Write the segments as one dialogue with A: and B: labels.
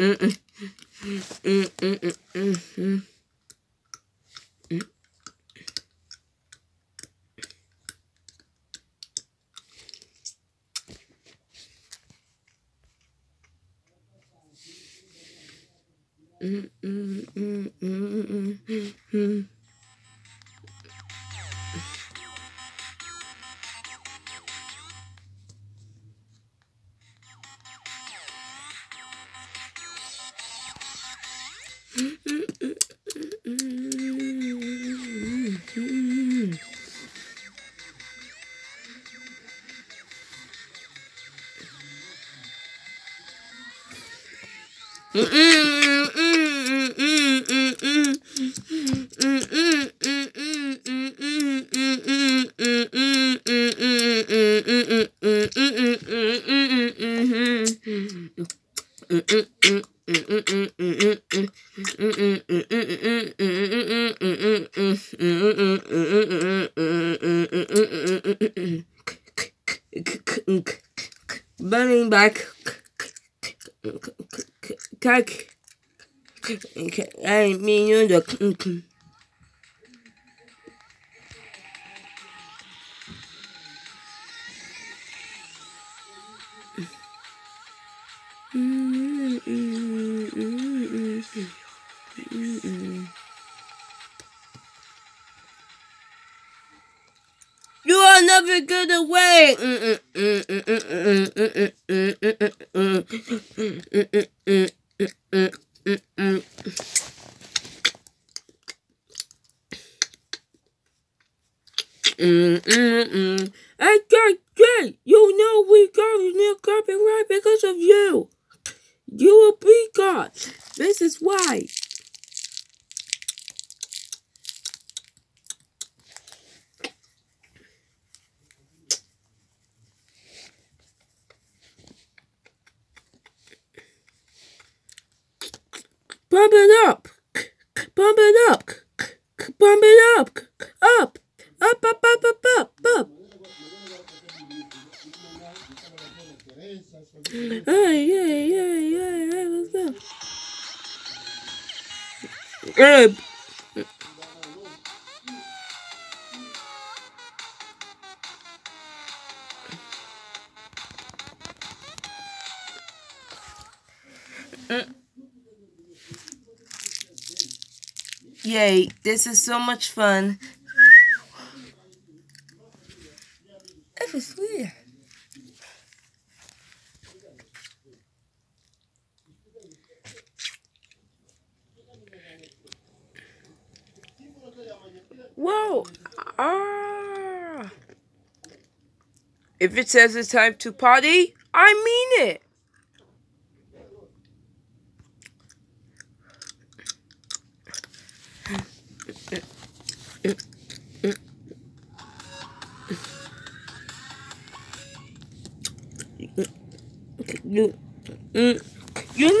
A: Mm-mm. Mm-mm. Mm-mm. into a. Mm. I got great. You know we got new copyright because of you. You will be God. This is why. Pump it up. Pump it up. Pump it up. Up. Up, up, up, up, up, up. Hey, yeah, yeah, yeah, yeah, let's go. Hey. Yay, this is so much fun. It was weird. Whoa! Ah! If it says it's time to party, I mean it. You, you like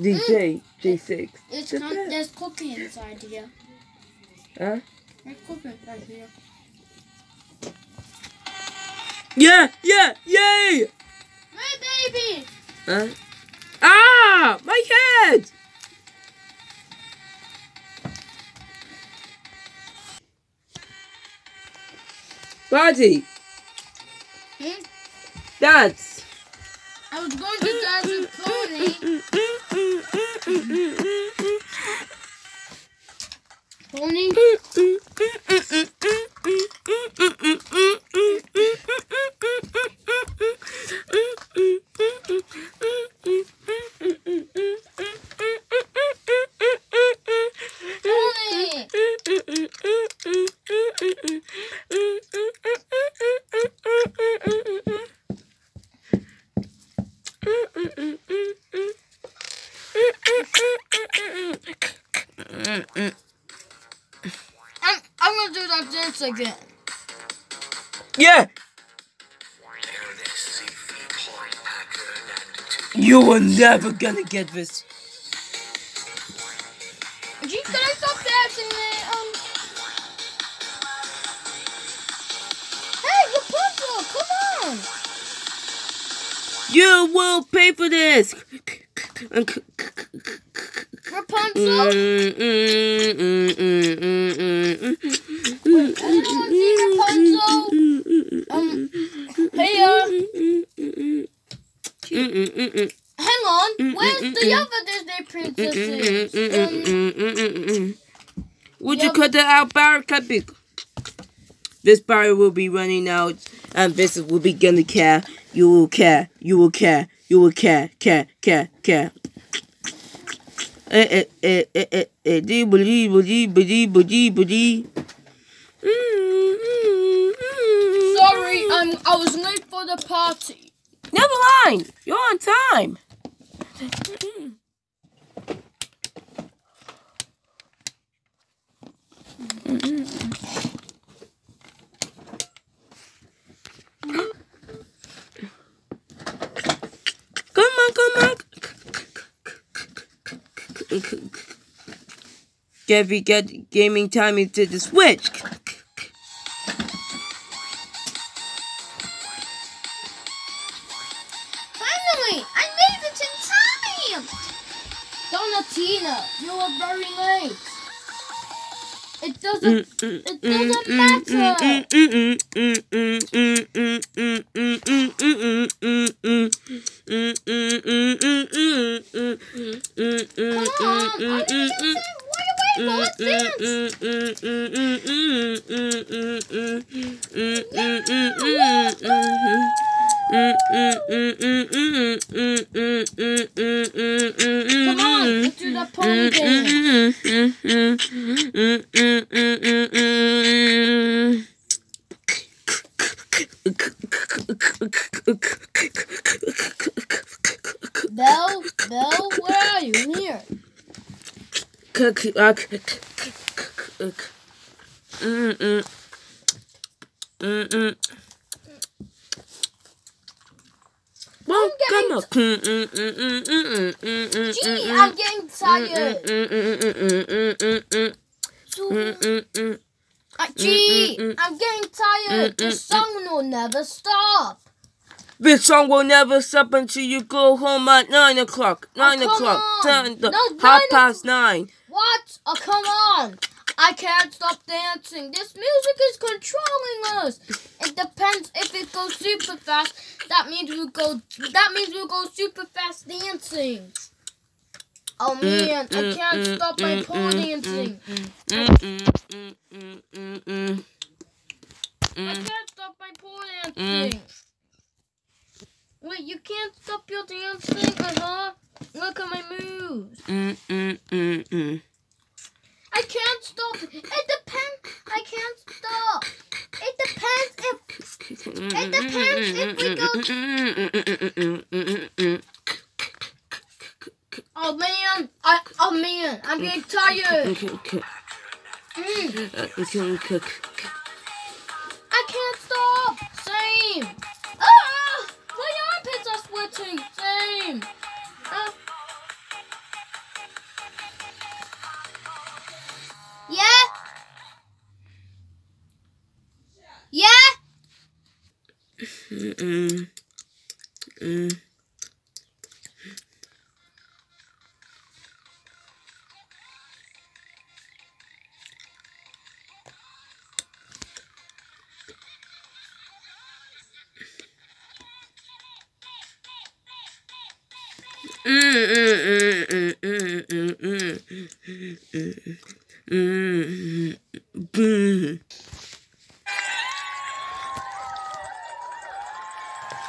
A: DJ J6.
B: It's
A: Just
B: con-
A: that.
B: there's cookie inside here.
A: Huh?
B: There's cookie inside here.
A: Yeah, yeah, yay!
B: My baby!
A: Huh? Ah! My head! Buddy,
B: Hmm?
A: dance.
B: I was going to dance with Pony. morning.
A: Mm,
B: mm,
A: mm, You were never gonna get this.
B: Gee, can I stop dancing, man? Um. Hey, Rapunzel, come on!
A: You will pay for this.
B: Rapunzel?
A: Mm, mm, mm, mm, mm, mm, mm.
B: I don't want to see Rapunzel. Um, hey, uh, hang on. Where's the other Disney princesses? Um,
A: Would you cut that out, Barry? Cut big. This Barry will be running out, and this will be gonna care. You will care. You will care. You will care. Care. Care. Care. Eh eh eh eh eh. Dee blee blee blee blee blee.
B: sorry, um, I was late for the party.
A: Never mind. You're on time. Come on, come on. Gabby get gaming time into the switch.
B: Were very late. It doesn't, it doesn't matter. Come on, are you dancing? Wait, wait, let's dance. Come on, let's do the pony dance. Belle, Belle, where are you? Here.
A: Well, come on.
B: Gee, I'm getting tired. Uh, Gee, I'm getting tired. This song will never stop.
A: This song will never stop until you go home at nine o'clock. Nine
B: come
A: o'clock.
B: on.
A: Nine,
B: No,
A: half
B: nine
A: past nine.
B: What? Oh, come on. I can't stop dancing. This music is controlling us. It depends if it goes super fast. That means we go. That means we go super fast dancing. Oh man, I can't stop my pole dancing. I can't stop my mm. pole dancing. Wait, you can't stop your dancing? Uh huh. Look at my moves. Mm, mm, I can't stop. It depends. I can't stop. It depends if. It depends if we go. Oh man. I. Oh man. I'm getting tired. Mm, I can't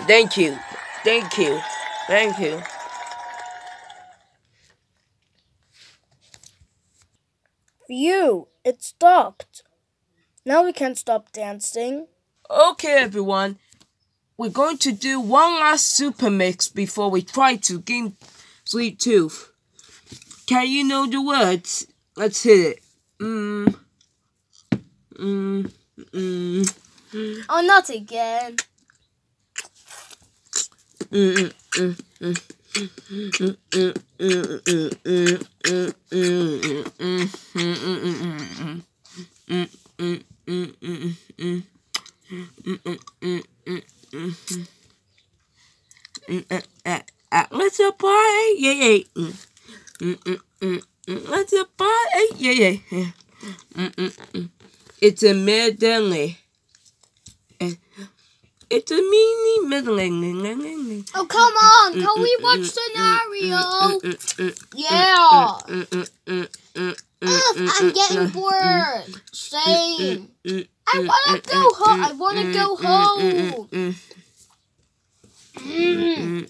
A: Thank you. Thank you. Thank you.
C: Phew, it stopped. Now we can stop dancing.
A: Okay, everyone. We're going to do one last super mix before we try to game Sweet Tooth. Can you know the words? Let's hit it. Mm. Mm. Mm.
B: Oh, not again.
A: Mm. Mm. Mm. Mm. Mm -hmm. mm -mm let's a party, yeah, yeah. Mm. mmm, -mm mmm. Let's a party, yeah, yeah. yeah. Mm mmm. It's a medley. It's a mini medley.
B: Oh, come on. Can we watch mm-hmm. Scenario? Mm-hmm. Yeah. Ugh, I'm getting bored. Same. I want to go home. I want to go home. Man,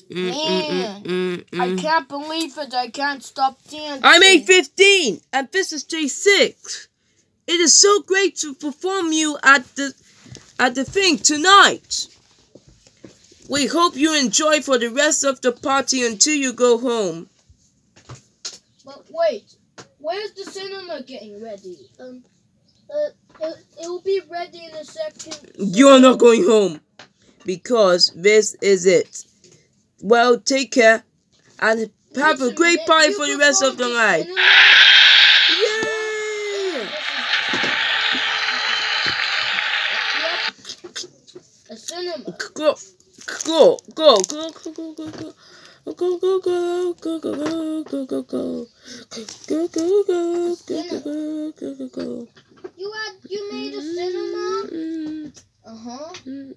B: I can't believe it. I can't stop dancing.
A: I'm a fifteen, and this is J6. It is so great to perform you at the at the thing tonight. We hope you enjoy for the rest of the party until you go home.
B: But wait, where's the cinema getting ready? Um, uh, it, it will be ready in a second.
A: You're not going home because this is it. Well, take care and have a great party for the rest of the night.
B: cinema.
A: Yay!
B: Yep. A cinema.
A: Go, go, go, go, go, go, go, go. Go go go go go go go go go go go go go go go go go go
B: You had you made a cinema?
A: Mm,
B: Uh huh.
A: mm,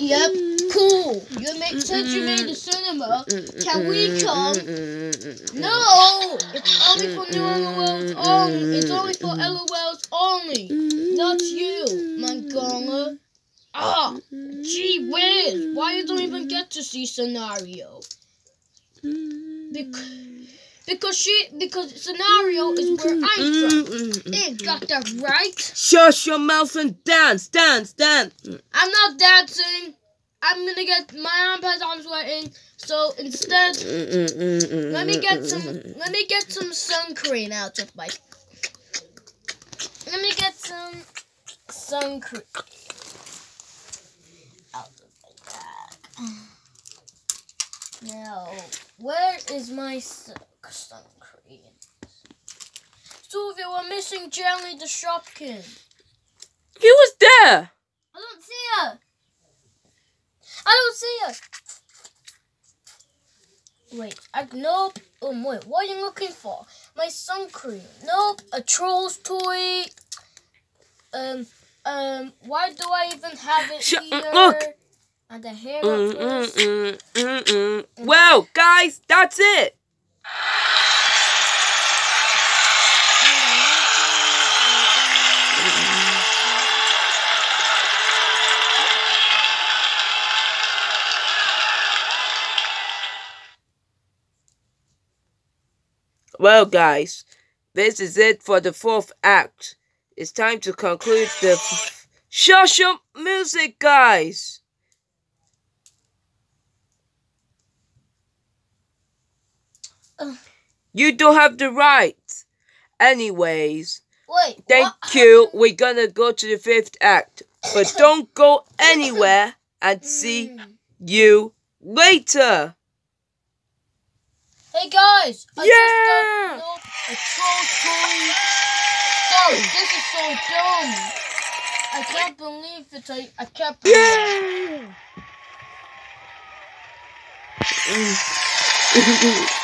B: Yep. Cool. You made since you made a cinema. Can we come? No, it's only for new LOLs only. It's only for LOLs only. Not you, Montgomery. Ah, gee whiz. Why you don't even get to see scenario? Because, because she because scenario is where I'm from. Eh, got that right?
A: Shut your mouth and dance, dance, dance.
B: I'm not dancing. I'm gonna get my armpits. I'm sweating. So instead, let me get some. Let me get some sun cream out of my. Let me get some sun cream out of my bag. Now, where is my sun sun cream? Sylvia, we're missing Jelly the Shopkin.
A: He was there.
B: I don't see her. I don't see her. Wait, I nope. Oh wait, what are you looking for? My sun cream. Nope, a troll's toy. Um, um, why do I even have it
A: Shut-
B: here?
A: look.
B: And the hair
A: Mm, mm, mm, mm, mm. Well, guys, that's it. Well, guys, this is it for the fourth act. It's time to conclude the. Your music, guys!
B: Ugh.
A: You don't have the right. Anyways,
B: Wait,
A: thank you.
B: happened?
A: We're gonna go to the fifth act. But don't go anywhere and see
B: Mm.
A: you later.
B: Hey guys, I
A: Yeah!
B: just got a troll toy. This is so dumb. I can't believe it. I, I can't believe it.
A: Yeah! Mm.